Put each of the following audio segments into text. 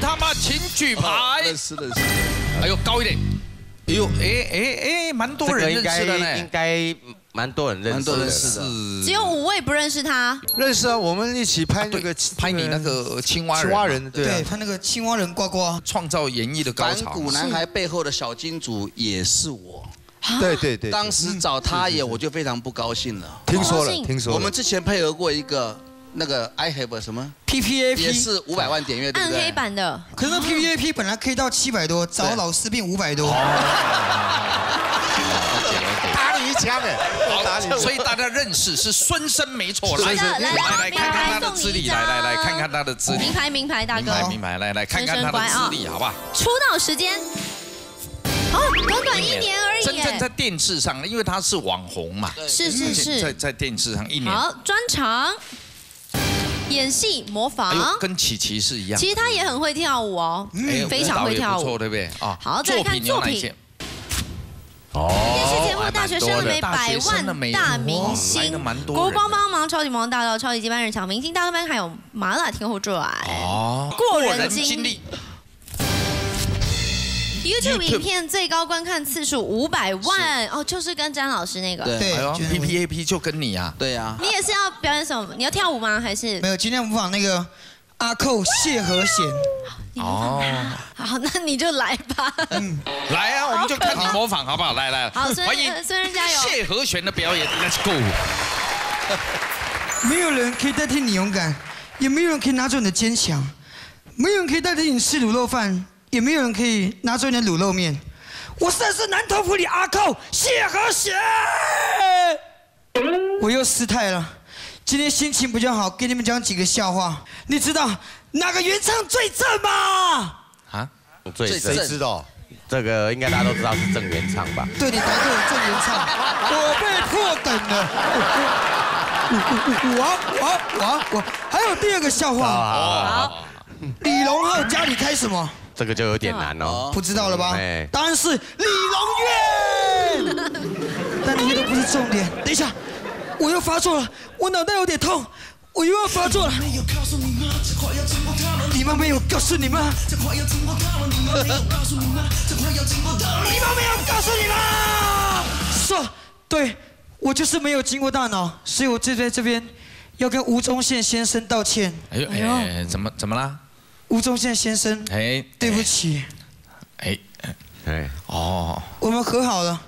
他吗？请举牌。认识认识。哎呦，高一点。哎呦，哎哎哎，蛮多人认识的该应。该蛮多人认识蛮多。认识的只有五位不认识他。认识啊，我们一起拍那个拍你那个青蛙人青蛙人，对啊对，他那个青蛙人呱呱，创造演绎的高反潮。骨男孩背后的小金主也是我。对对对，当时找他演，我就非常不高兴了。听说了听说了，我们之前配合过一个那个 I have 什么，PPAP 也是五百万点阅，对不对？暗黑版的，可是 PPAP 本来可以到七百多，找老师变五百多。打你一枪哎，打你好，所以大家认识是孙生没错。来来来看看牌他的资历，来来来看看他的资历。名。牌名牌大哥，名牌名牌，来来看看他的资历，好不好？出道时间，哦，短短一年而已耶。真正在。电视上，因为他是网红嘛，是是是，在在电视上一年，好，专长，演戏模仿，跟琪琪是一样。其实他也很会跳舞哦，哎非常会跳舞。对不对？啊，好再来看作品电视节目《大学生的美》百万大明星国光帮忙、超级萌大道、超级接班人、小明星大哥班，还有麻辣天后传。哦，过人经历。YouTube 影片最高观看次数五百万哦，就是跟詹老师那个。对，P P A P 就跟你啊，对啊。你也是要表演什么？你要跳舞吗？还是没有，今天模仿那个阿寇谢和弦，哦，好，那你就来吧。嗯来啊，我们就看你模仿好不好？来来，好孙欢迎呃孙仁加油谢和弦的表演，Let's go。没有人可以代替你勇敢，也没有人可以拿走你的坚强，没有人可以代替你吃卤肉饭，也没有人可以拿出你的卤肉面。我现在是南头府里阿寇谢和弦，我又失态了。今天心情比较好，给你们讲几个笑话。你知道哪个原唱最正吗？啊，最最正谁知道？这个应该大家都知道是郑元畅吧？对，你答对了，郑元畅，我被破等了。我我我我，还有第二个笑话，好，李荣浩家里开什么？这个就有点难哦。不知道了吧哎？答案是李荣苑。但那些都不是重点。等一下，我又发作了，我脑袋有点痛，我又要发作了。你们没有告诉你们？你们没有告诉你们？是，对，我就是没有经过大脑，所以我就在这边要跟吴宗宪先生道歉。哎呦哎，怎么怎么啦？吴宗宪先生，哎，对不起，哎，哎，哦，我们和好了，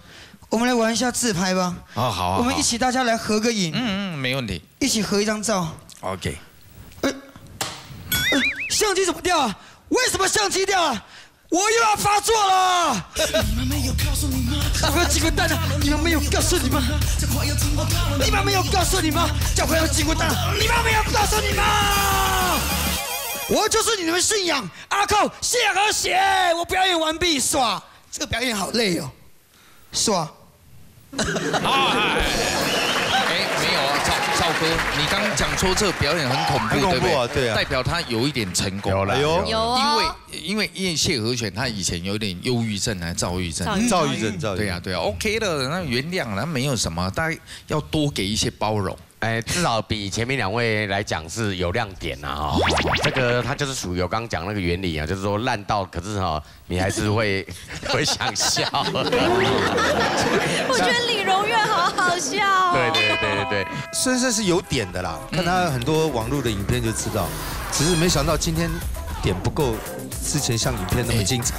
我们来玩一下自拍吧。哦好啊，我们一起大家来合个影，嗯嗯，没问题一起合一张照。，OK。呃，相机怎么掉啊？为什么相机掉啊？我又要发作了！我要进过蛋了！你们没有告诉你吗？你们没有告诉你们？脚快要进过蛋了！你们没有告诉你们？我就是你们信仰阿寇谢和弦。我表演完毕，耍。这个表演好累哦，耍。啊，哎，没有啊，赵赵哥，你刚刚讲说这个表演很恐怖，对不对？啊对啊代表他有一点成功。有了哎呦有哦，因为因为因为谢和弦他以前有点忧郁症还是躁郁症躁，郁赵玉珍，赵玉珍对呀、对呀、o k 的，那原谅了，那没有什么，大家要多给一些包容。哎，至少比前面两位来讲是有亮点呐哈。这个它就是属于我刚刚讲那个原理啊，就是说烂到，可是哈，你还是会 会想笑。我觉得李荣苑好好笑哦。对对对对对。孙生是有点的啦，看他很多网络的影片就知道，只是没想到今天点不够之前像影片那么精彩。